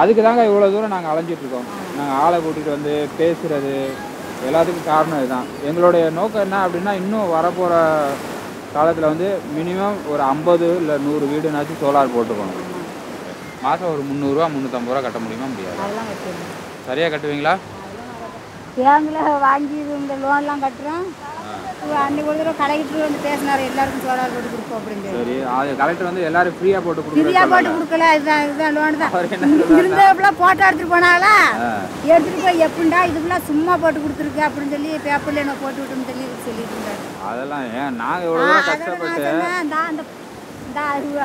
அதுக்கு தாங்க இவ்வளோ தூரம் நாங்கள் அலைஞ்சிட்டு இருக்கோம் நாங்கள் ஆளை கூட்டிகிட்டு வந்து பேசுறது எல்லாத்துக்கும் காரணம் இதுதான். எங்களுடைய நோக்கம் என்ன அப்படின்னா இன்னும் வரப்போகிற காலத்தில் வந்து மினிமம் ஒரு ஐம்பது இல்லை நூறு வீடுனாச்சும் சோலார் போட்டுக்கணும். மாதம் ஒரு முந்நூறுரூவா முந்நூற்றம்பது ரூபா கட்ட முடியுமா முடியாது? சரியாக கட்டுவீங்களா? வாங்கி இந்த லோன்லாம் கட்டுறோம்? அன்னைக்கு ஒரு தடவை கலெக்டர் வந்து பேசினார் எல்லாருக்கும் சோலார் போட்டு கொடுப்போம் அப்படின்னு சரி அது கலெக்டர் வந்து எல்லாரும் ஃப்ரீயாக போட்டு ஃப்ரீயா கொடுக்கல இதுதான் இதுதான் லோன் தான். போட்டோ எடுத்துட்டு போனாங்களா எடுத்துட்டு போய் எப்படிண்டா சும்மா போட்டு கொடுத்துருக்கு? அப்படின்னு சொல்லி பேப்பர்ல என்ன போட்டு விட்டுன்னு சொல்லி சொல்லிட்டு இருந்தாரு அதெல்லாம் ஏன் கஷ்டப்பட்டு அந்த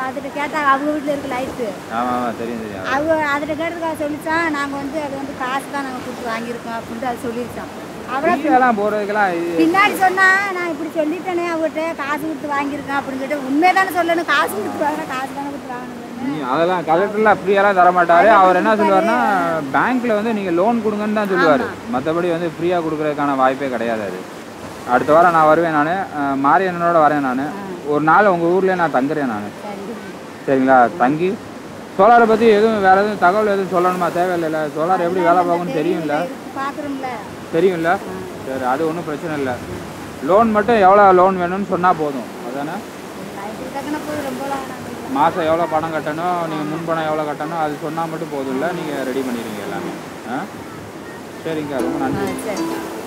அதில் கேட்டாங்க அவங்க வீட்டில் இருக்க லைட்டு அவங்க அதில் கேட்டதுக்காக சொல்லிச்சான் நாங்கள் வந்து அது வந்து காசு தான் நாங்கள் கொடுத்து வாங்கியிருக்கோம் அப்படின்ட்டு அது அவ்வளோ ஃப்ரீயாலாம் போகிறதுக்கெல்லாம் இது பின்னாடி சொன்னா நான் இப்படி சொல்லிட்டேனே அவர்கிட்ட காசு கொடுத்து வாங்கியிருக்கேன் அப்படின்னு சொல்லிட்டு உண்மையை தானே சொல்லணும். காசு கொடுத்து வாங்கினா காசு தானே கொடுத்து வாங்கணும். அதெல்லாம் கலெக்டர்லாம் ஃப்ரீயெல்லாம் தர மாட்டாரு அவர் என்ன சொல்லுவாருன்னா பேங்க்ல வந்து நீங்க லோன் கொடுங்கன்னு தான் சொல்லுவாரு. மற்றபடி வந்து ஃப்ரீயா கொடுக்கறதுக்கான வாய்ப்பே கிடையாது அது. அடுத்த வாரம் நான் வருவேன் நான். மாரியண்ணனோட வரேன் நான். ஒரு நாள் உங்க ஊர்லயே நான் தங்குறேன் நான். சரி. சரிங்களா? தங்கி சோலாரை பத்தி எதுவும் வேற எதுவும் தகவல் எதுவும் சொல்லணுமா? தேவையில்லைல்ல. சோலார் எப்படி வேலை பார்க்கும்னு தெரியும்ல? தெரியும்ல? சரி அது ஒன்றும் பிரச்சனை இல்லை. லோன் மட்டும் எவ்வளோ லோன் வேணும்னு சொன்னா போதும். அதானே? மாதம் எவ்வளோ பணம் கட்டணும் நீங்கள் முன்பணம் எவ்வளோ கட்டணும் அது சொன்னால் மட்டும் போதும் இல்லை நீங்கள் ரெடி பண்ணிடுவீங்க எல்லாமே. ஆ? சரிங்க ரொம்ப நன்றி.